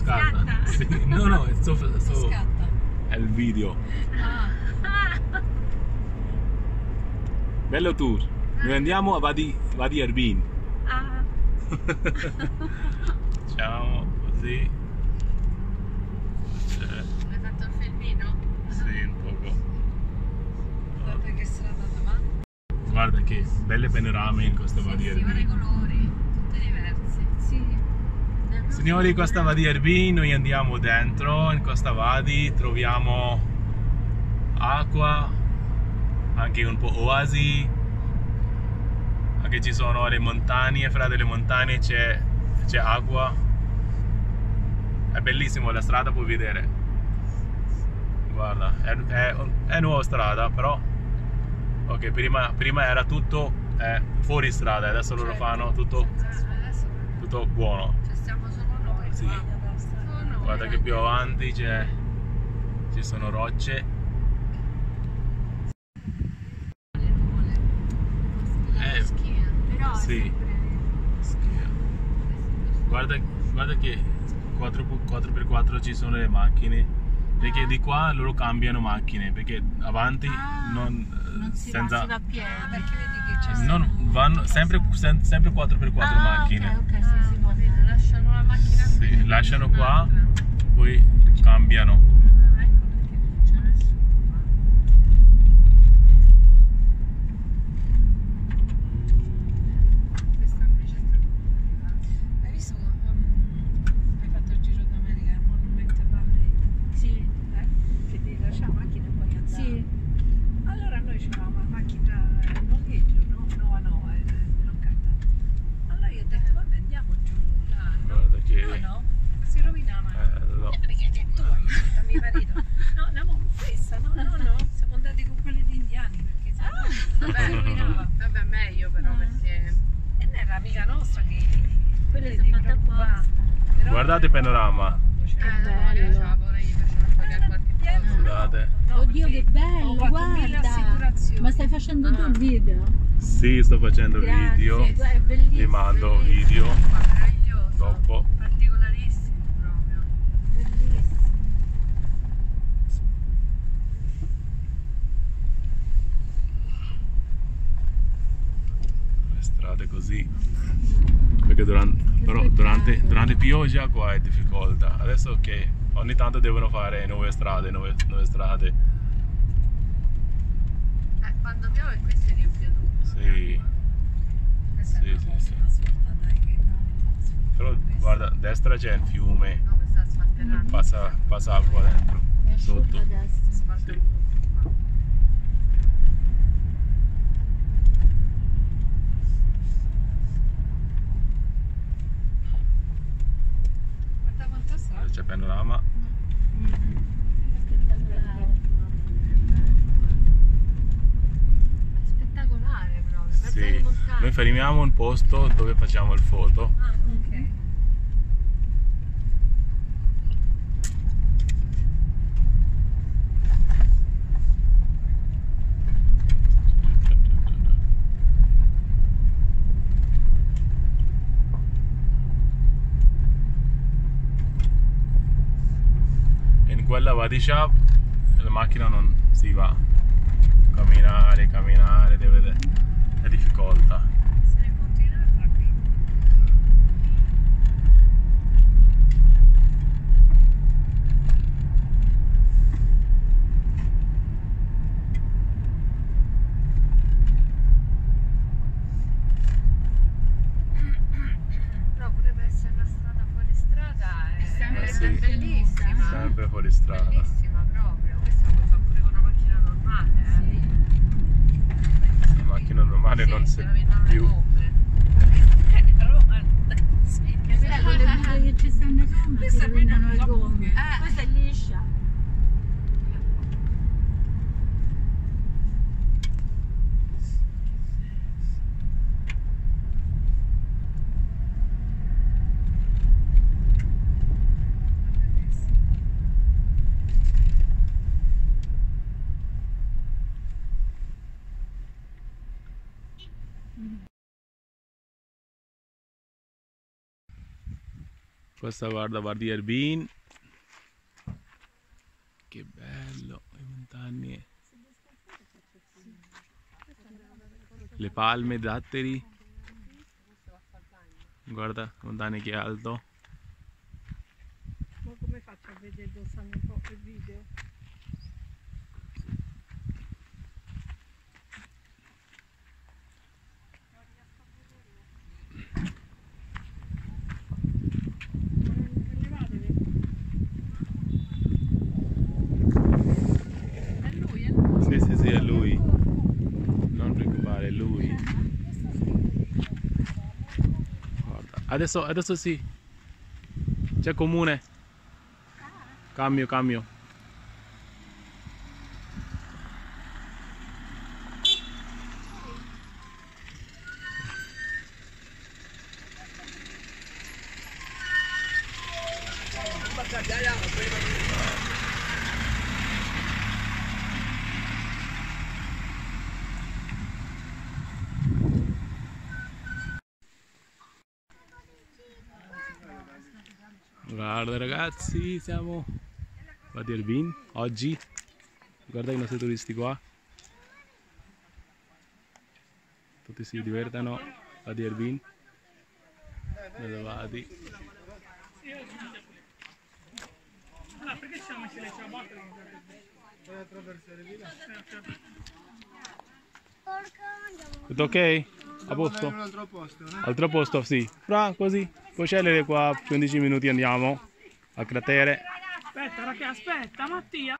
Scatta. Sì. No, no, sto, sto- Scatta. è il video. Ah, Bello tour. Noi andiamo a Vadi, Vadi Erbin. Ah, Ciao, così. Hai fatto il filmino? sì, un poco. Guarda che strada davanti. Guarda che belle panorame in questa Vadi Sì, vari Erbin. colori, tutti diversi. sì. Signori, questa Vadi Erbin, noi andiamo dentro in questa Vadi, troviamo acqua, anche un po' oasi, anche ci sono le montagne, fra delle montagne c'è, c'è acqua, è bellissimo, la strada puoi vedere, guarda, è, è, è nuova strada però, ok, prima, prima era tutto eh, fuori strada, adesso loro Certo. fanno tutto, adesso tutto buono. ci stiamo solo noi. Sì. noi. Guarda che più avanti c'è ci sono rocce. Eh, Sì. Guarda, guarda che 4x4 ci sono le macchine. Perché di qua loro cambiano macchine, perché avanti Ah, non, non si, senza va, si va Ah, piedi. che c'è non vanno sempre, sempre 4x4 ah, macchine. Ok, ok, sì, si può. Capito? Lasciano la macchina Sì, qui. Lasciano qua, poi cambiano. Ah, ecco perché c'è nessuno qua. Questa invece è tranquilla. Hai visto? um, hai fatto il giro d'America, il Monument Valley? Sì, Eh? Che ti lascia la macchina e poi andare. sì. Allora noi c'avevamo la macchina in noleggio, no? Nova Nova, eh, non cantata. Allora io ho detto, vabbè andiamo giù là, no? Guarda che No, no, si rovinava. bello. Eh, Perché hai detto, hai detto a mio marito, no, andiamo con questa, no, no, no, siamo andati con quelle di indiani perché se no Ah. si rovinava. Vabbè, meglio però Ah. perché E non era amica nostra che Quelle preoccupava. apposta. Però Guardate il panorama. eh, bello. cosa. Guardate. Oddio, che bello, guarda. Ma stai facendo tu il video? Sì, sto facendo Grazie, video. Vi mando video dopo. Particolarissimo proprio. Bellissimo. le strade così perché durante, però durante, durante pioggia qua è difficoltà. Adesso ok ogni tanto devono fare nuove strade nuove, nuove strade. Eh, quando piove qui si riempie tutto. sì. Sì, sì, sì. che però questa- guarda a destra c'è il fiume. No, passa, passa acqua dentro sotto adesso. Asfalto Sì. tutto qua. Guarda quanto sa. c'è panorama Spettacolare. Spettacolare proprio, sì. noi fermiamo un posto dove facciamo il foto Ah, ok. Wadi Shab la macchina non si va. Camminare camminare deve è difficoltà Se ne continua tranquillo. Però pure per essere una strada fuori strada è, È sempre Eh sì. è bellissima. sempre fuori strada Bellissima proprio. Questa la puoi fare pure con una macchina normale. Eh. la macchina normale non Sì, si vendono le più Questa guarda, guardi Erbin. Che bello, le montagne. Le palme, datteri. Guarda, montagne che alto. Ma come faccio a vedere dove stanno adesso, adesso sì. C'è comune. Cambio, cambio. Guarda ragazzi, siamo a Erbin oggi. Guarda i nostri turisti qua. Tutti si divertono a Erbin. Nelle vadi. Tutto ok? A posto? altro posto, no? Altro posto, sì. Fra, così. Scegliere qua 15 minuti andiamo al cratere. Aspetta, raga, aspetta, Mattia.